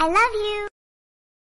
I love you.